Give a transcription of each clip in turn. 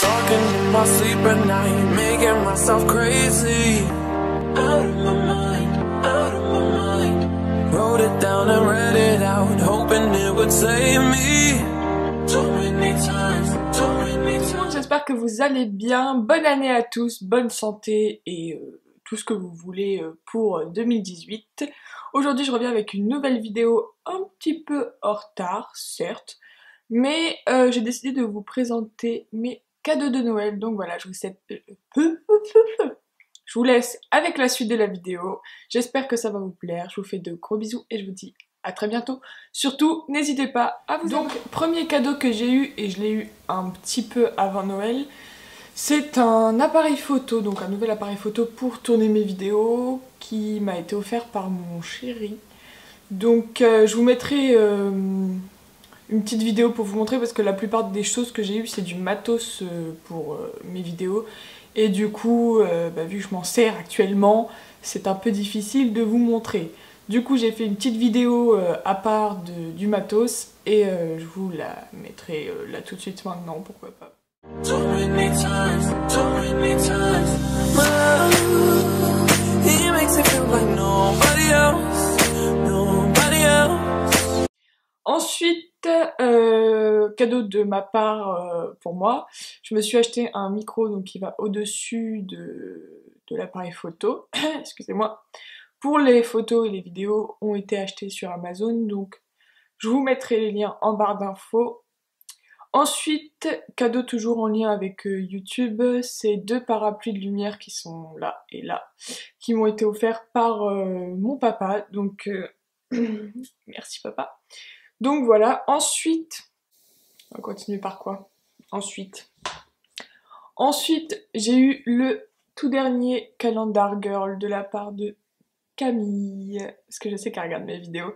Talking in my sleep at night, making myself crazy. Out of my mind, out of my mind. Wrote it down and read it out, hoping it would save me. J'espère que vous allez bien. Bonne année à tous, bonne santé et euh, tout ce que vous voulez euh, pour 2018. Aujourd'hui, je reviens avec une nouvelle vidéo un petit peu en retard, certes, mais euh, j'ai décidé de vous présenter mes de Noël. Donc voilà, je vous, je vous laisse avec la suite de la vidéo. J'espère que ça va vous plaire. Je vous fais de gros bisous et je vous dis à très bientôt. Surtout, n'hésitez pas à vous Donc, premier cadeau que j'ai eu, et je l'ai eu un petit peu avant Noël, c'est un appareil photo, donc un nouvel appareil photo pour tourner mes vidéos, qui m'a été offert par mon chéri. Donc, euh, je vous mettrai euh, une petite vidéo pour vous montrer, parce que la plupart des choses que j'ai eues, c'est du matos euh, pour mes vidéos. Et du coup, bah, vu que je m'en sers actuellement, c'est un peu difficile de vous montrer. Du coup, j'ai fait une petite vidéo euh, à part du matos et euh, je vous la mettrai euh, là tout de suite maintenant, pourquoi pas. Euh, cadeau de ma part euh, pour moi, je me suis acheté un micro donc qui va au-dessus de, de l'appareil photo, excusez-moi, pour les photos et les vidéos ont été achetées sur Amazon, donc je vous mettrai les liens en barre d'infos. Ensuite, cadeau toujours en lien avec euh, YouTube, c'est deux parapluies de lumière qui sont là et là, qui m'ont été offerts par euh, mon papa, donc merci papa. Donc voilà, ensuite, on va continuer par quoi? Ensuite, ensuite j'ai eu le tout dernier calendar girl de la part de Camille, parce que je sais qu'elle regarde mes vidéos.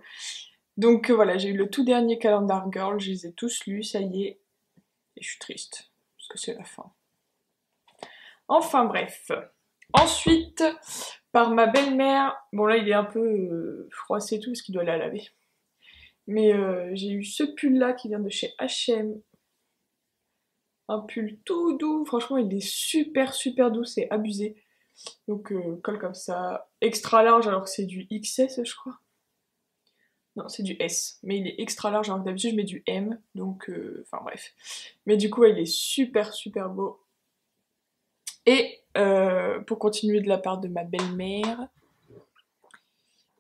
Donc euh, voilà, j'ai eu le tout dernier Calendar Girl, je les ai tous lus, ça y est. Et je suis triste, parce que c'est la fin. Enfin bref. Ensuite, par ma belle-mère, bon là il est un peu euh, froissé tout, parce qu'il doit la laver. Mais euh, j'ai eu ce pull là qui vient de chez H&M. Un pull tout doux, franchement il est super super doux, c'est abusé. Donc euh, colle comme ça, extra large alors que c'est du XS je crois. Non, c'est du S, mais il est extra large alors que d'habitude je mets du M, donc euh, enfin bref. Mais du coup il est super super beau. Et euh, pour continuer de la part de ma belle-mère,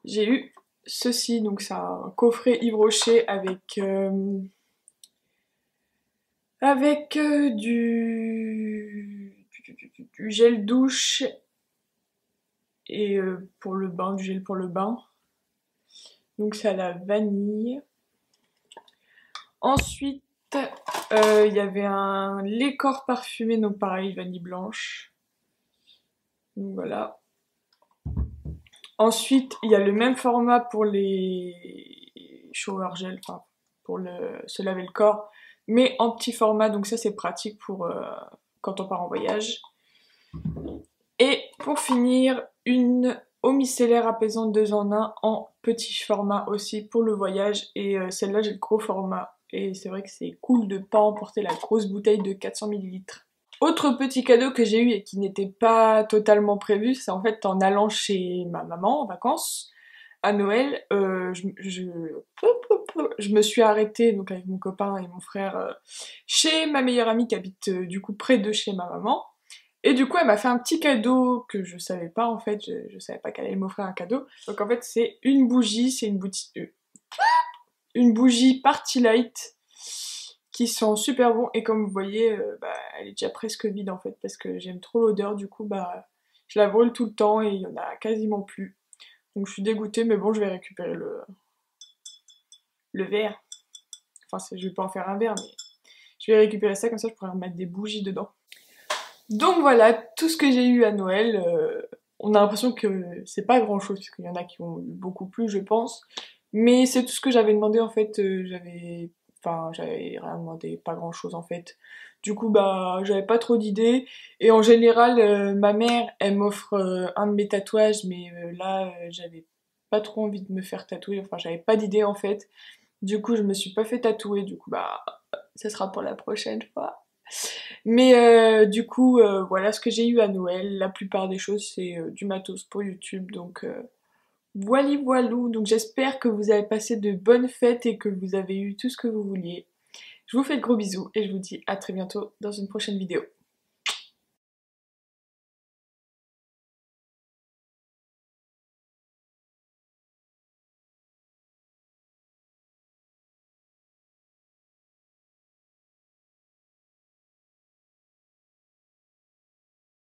j'ai eu ceci, donc c'est un coffret Yves avec avec du, du, gel douche et euh, pour le bain, du gel pour le bain. Donc c'est à la vanille. Ensuite, euh, il y avait un lait corps parfumé, donc pareil, vanille blanche. Donc voilà. Ensuite, il y a le même format pour les shower gel, pour se laver le corps, mais en petit format, donc ça c'est pratique pour euh, quand on part en voyage. Et pour finir, une eau micellaire apaisante 2 en 1 en petit format aussi pour le voyage. Et euh, celle-là, j'ai le gros format. Et c'est vrai que c'est cool de pas emporter la grosse bouteille de 400 ml. Autre petit cadeau que j'ai eu et qui n'était pas totalement prévu, c'est en fait en allant chez ma maman en vacances à Noël, euh, je, me suis arrêtée donc avec mon copain et mon frère euh, chez ma meilleure amie qui habite du coup près de chez ma maman. Et du coup, elle m'a fait un petit cadeau que je savais pas en fait, je, je savais pas qu'elle allait m'offrir un cadeau. Donc en fait, c'est une bougie, c'est une bougie, euh, une bougie Party Light qui sent super bon et comme vous voyez, euh, bah, elle est déjà presque vide en fait parce que j'aime trop l'odeur. Du coup, bah, je la brûle tout le temps et il y en a quasiment plus. Donc je suis dégoûtée, mais bon, je vais récupérer le le verre. Enfin, je vais pas en faire un verre, mais je vais récupérer ça comme ça, je pourrais remettre des bougies dedans. Donc voilà, tout ce que j'ai eu à Noël, euh, on a l'impression que c'est pas grand chose, parce qu'il y en a qui ont eu beaucoup plus, je pense. Mais c'est tout ce que j'avais demandé en fait, euh, j'avais. Enfin, j'avais rien demandé, pas grand chose en fait. Du coup, bah, j'avais pas trop d'idées. Et en général, euh, ma mère, elle m'offre un de mes tatouages, mais là, j'avais pas trop envie de me faire tatouer. Enfin, j'avais pas d'idée en fait. Du coup, je me suis pas fait tatouer. Du coup, bah, ça sera pour la prochaine fois. Mais euh, du coup, euh, voilà ce que j'ai eu à Noël. La plupart des choses, c'est euh, du matos pour YouTube. Donc, voilà, voilou. Donc, j'espère que vous avez passé de bonnes fêtes et que vous avez eu tout ce que vous vouliez. Je vous fais de gros bisous et je vous dis à très bientôt dans une prochaine vidéo.